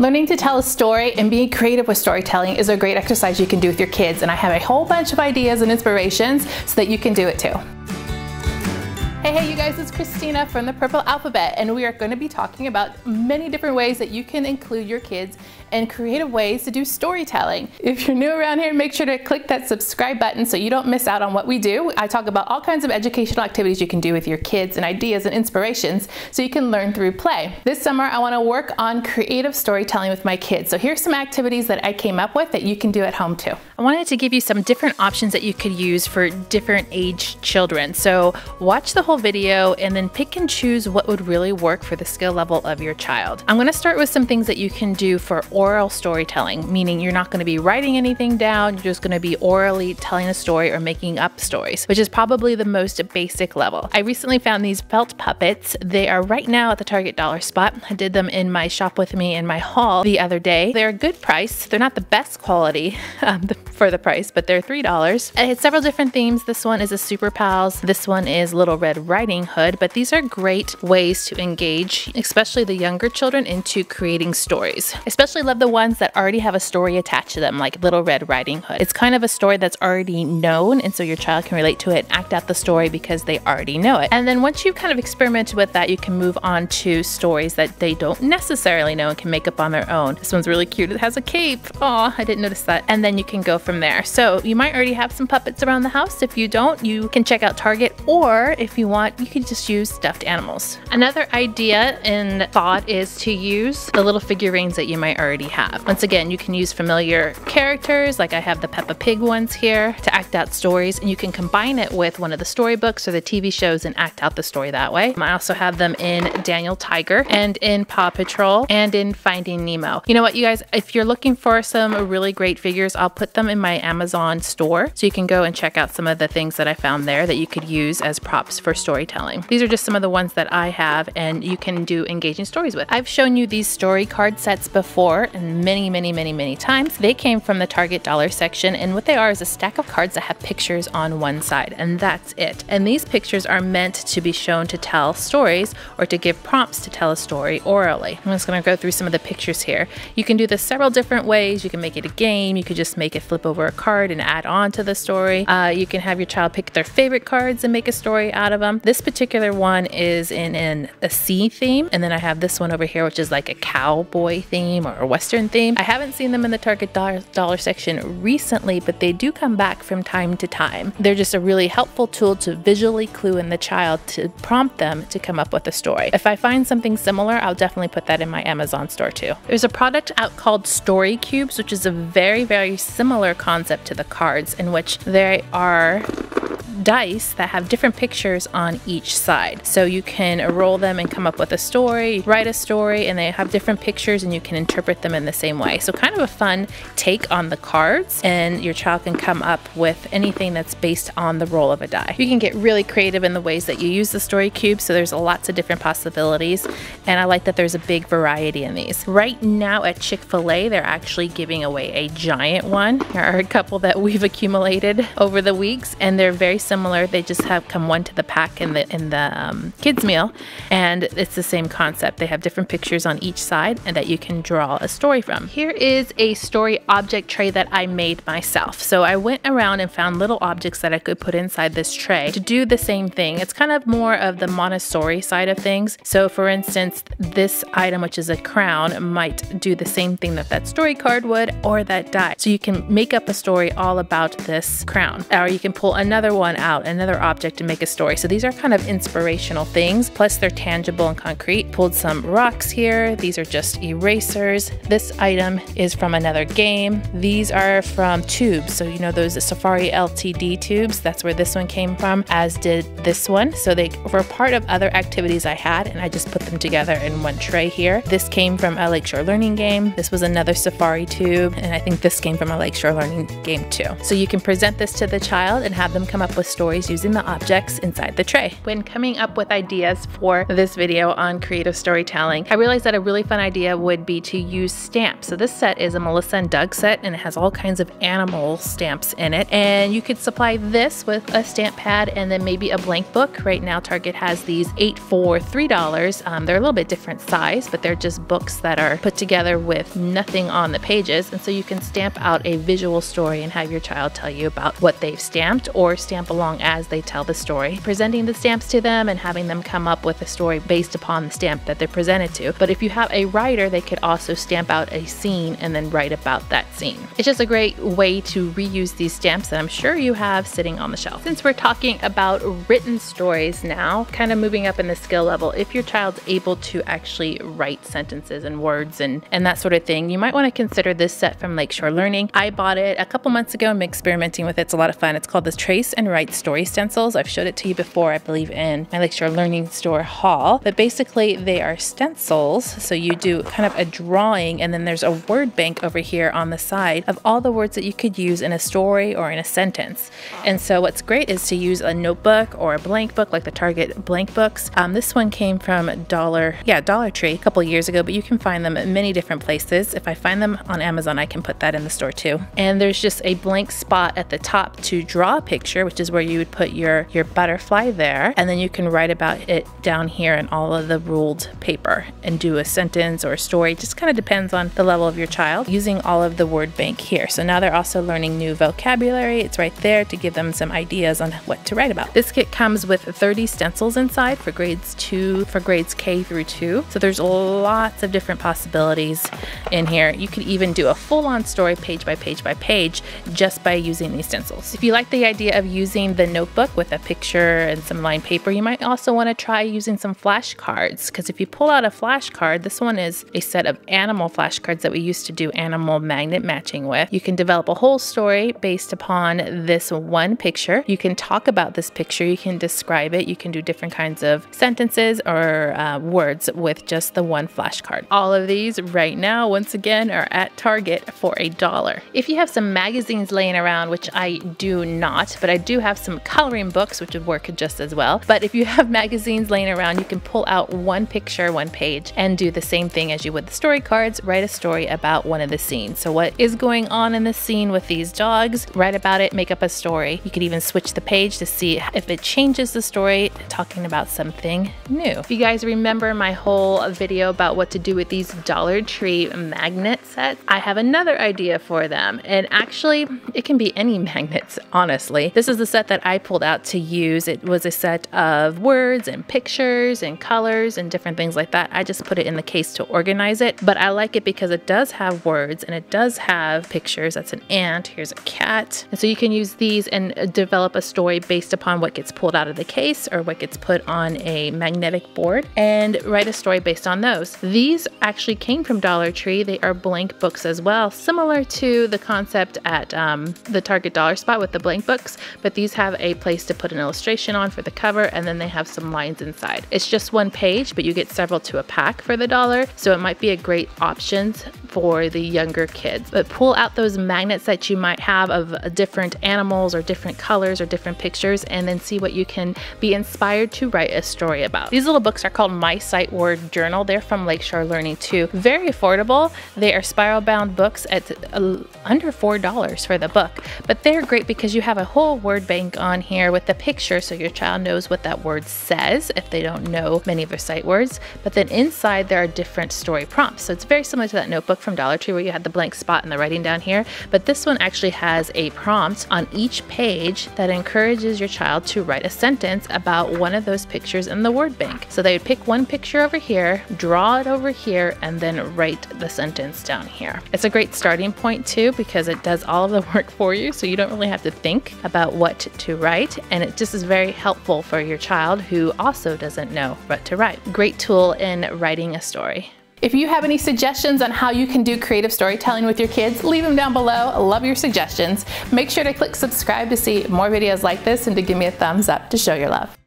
Learning to tell a story and being creative with storytelling is a great exercise you can do with your kids and I have a whole bunch of ideas and inspirations so that you can do it too. Hey, hey, you guys, it's Christina from the Purple Alphabet, and we are going to be talking about many different ways that you can include your kids and creative ways to do storytelling. If you're new around here, make sure to click that subscribe button so you don't miss out on what we do. I talk about all kinds of educational activities you can do with your kids and ideas and inspirations so you can learn through play. This summer, I want to work on creative storytelling with my kids. So here's some activities that I came up with that you can do at home too. I wanted to give you some different options that you could use for different age children. So watch the whole video and then pick and choose what would really work for the skill level of your child. I'm going to start with some things that you can do for oral storytelling, meaning you're not going to be writing anything down, you're just going to be orally telling a story or making up stories, which is probably the most basic level. I recently found these felt puppets. They are right now at the Target dollar spot. I did them in my shop with me in my haul the other day. They're a good price. They're not the best quality um, for the price, but they're $3. I had several different themes. This one is a Super Pals. This one is Little Red Riding Hood, but these are great ways to engage, especially the younger children, into creating stories. Especially love the ones that already have a story attached to them, like Little Red Riding Hood. It's kind of a story that's already known, and so your child can relate to it act out the story because they already know it. And then once you've kind of experimented with that, you can move on to stories that they don't necessarily know and can make up on their own. This one's really cute. It has a cape. Oh, I didn't notice that. And then you can go from there. So you might already have some puppets around the house. If you don't, you can check out Target, or if you want, you can just use stuffed animals. Another idea and thought is to use the little figurines that you might already have. Once again, you can use familiar characters, like I have the Peppa Pig ones here, to act out stories, and you can combine it with one of the storybooks or the TV shows and act out the story that way. I also have them in Daniel Tiger and in Paw Patrol and in Finding Nemo. You know what, you guys, if you're looking for some really great figures, I'll put them in my Amazon store so you can go and check out some of the things that I found there that you could use as props for storytelling. These are just some of the ones that I have and you can do engaging stories with. I've shown you these story card sets before and many, many, many, many times. They came from the Target dollar section, and what they are is a stack of cards that have pictures on one side, and that's it. And these pictures are meant to be shown to tell stories or to give prompts to tell a story orally. I'm just gonna go through some of the pictures here. You can do this several different ways. You can make it a game, you could just make it flip over a card and add on to the story. Uh, you can have your child pick their favorite cards and make a story out of them. This particular one is in, in a sea theme, and then I have this one over here, which is like a cowboy theme or a western theme. I haven't seen them in the Target dollar, dollar section recently, but they do come back from time to time. They're just a really helpful tool to visually clue in the child to prompt them to come up with a story. If I find something similar, I'll definitely put that in my Amazon store too. There's a product out called Story Cubes, which is a very, very similar concept to the cards in which they are dice that have different pictures on each side. So you can roll them and come up with a story, write a story, and they have different pictures and you can interpret them in the same way. So kind of a fun take on the cards and your child can come up with anything that's based on the roll of a die. You can get really creative in the ways that you use the story cube. So there's lots of different possibilities. And I like that there's a big variety in these. Right now at Chick-fil-A, they're actually giving away a giant one. There are a couple that we've accumulated over the weeks and they're very similar. They just have come one to the pack in the in the um, kids meal, and it's the same concept. They have different pictures on each side, and that you can draw a story from. Here is a story object tray that I made myself. So I went around and found little objects that I could put inside this tray to do the same thing. It's kind of more of the Montessori side of things. So for instance, this item, which is a crown, might do the same thing that that story card would, or that die. So you can make up a story all about this crown, or you can pull another one out, another object to make a story. So these are kind of inspirational things, plus they're tangible and concrete. Pulled some rocks here. These are just erasers. This item is from another game. These are from tubes. So you know those Safari LTD tubes, that's where this one came from, as did this one. So they were part of other activities I had and I just put them together in one tray here. This came from a Lakeshore Learning game. This was another Safari tube and I think this came from a Lakeshore Learning game too. So you can present this to the child and have them come up with stories using the objects inside the tray. When coming up with ideas for this video on creative storytelling, I realized that a really fun idea would be to use stamps. So this set is a Melissa and Doug set and it has all kinds of animal stamps in it. And you could supply this with a stamp pad and then maybe a blank book. Right now Target has these eight for $3. Um, they're a little bit different size, but they're just books that are put together with nothing on the pages. And so you can stamp out a visual story and have your child tell you about what they've stamped or stamp along as they tell the story, presenting the stamps to them and having them come up with a story based upon the stamp that they're presented to. But if you have a writer, they could also stamp out a scene and then write about that scene. It's just a great way to reuse these stamps that I'm sure you have sitting on the shelf. Since we're talking about written stories now, kind of moving up in the skill level, if your child's able to actually write sentences and words and, and that sort of thing, you might want to consider this set from Lakeshore Learning. I bought it a couple months ago. I'm experimenting with it. It's a lot of fun. It's called the Trace and Write Story Stencils. I've showed it to you before, I believe, in my Lakeshore Learning Store haul. But basically, they are stencils. So you do kind of a drawing, and then there's a word bank over here on the side of all the words that you could use in a story or in a sentence. And so what's great is to use a notebook or a blank book, like the Target blank books. Um, this one came from Dollar, yeah, Dollar Tree a couple years ago, but you can find them at many different places. If I find them on Amazon, I can put that in the store too. And there's just a blank spot at the top to draw a picture, which is where you would put your, your butterfly there. And then you can write about it down here in all of the ruled paper and do a sentence or a story. Just kind of depends on the level of your child using all of the word bank here. So now they're also learning new vocabulary. It's right there to give them some ideas on what to write about. This kit comes with 30 stencils inside for grades two, for grades K through two. So there's lots of different possibilities in here. You could even do a full on story page by page by page just by using these stencils. If you like the idea of using the notebook with a picture and some lined paper, you might also want to try using some flashcards because if you pull out a flashcard, this one is a set of animal flashcards that we used to do animal magnet matching with. You can develop a whole story based upon this one picture. You can talk about this picture, you can describe it, you can do different kinds of sentences or uh, words with just the one flashcard. All of these right now, once again, are at Target for a dollar. If you have some magazines laying around, which I do not, but I do have some coloring books, which would work just as well. But if you have magazines laying around, you can pull out one picture, one page, and do the same thing as you would the story cards, write a story about one of the scenes. So what is going on in the scene with these dogs, write about it, make up a story. You could even switch the page to see if it changes the story, talking about something new. If you guys remember my whole video about what to do with these Dollar Tree magnet sets, I have another idea for them. And actually, it can be any magnets, honestly. This is the set that I pulled out to use. It was a set of words and pictures and colors and different things like that. I just put it in the case to organize it, but I like it because it does have words and it does have pictures. That's an ant, here's a cat. And so you can use these and develop a story based upon what gets pulled out of the case or what gets put on a magnetic board and write a story based on those. These actually came from Dollar Tree. They are blank books as well, similar to the concept at um, the Target Dollar Spot with the blank books, but these have a place to put an illustration on for the cover and then they have some lines inside. It's just one page, but you get several to a pack for the dollar, so it might be a great option for the younger kids. But pull out those magnets that you might have of different animals or different colors or different pictures and then see what you can be inspired to write a story about. These little books are called My Sight Word Journal. They're from Lakeshore Learning too. Very affordable. They are spiral bound books at uh, under $4 for the book, but they're great because you have a whole word bank on here with the picture so your child knows what that word says if they don't know many of their sight words. But then inside there are different story prompts. So it's very similar to that notebook from Dollar Tree where you had the blank spot and the writing down here, but this one actually has a prompt on each page that encourages your child to write a sentence about one of those pictures in the word bank. So they would pick one picture over here, draw it over here, and then write the sentence down here. It's a great starting point too because it does all of the work for you, so you don't really have to think about what to write, and it just is very helpful for your child who also doesn't know what to write. Great tool in writing a story. If you have any suggestions on how you can do creative storytelling with your kids, leave them down below. Love your suggestions. Make sure to click subscribe to see more videos like this and to give me a thumbs up to show your love.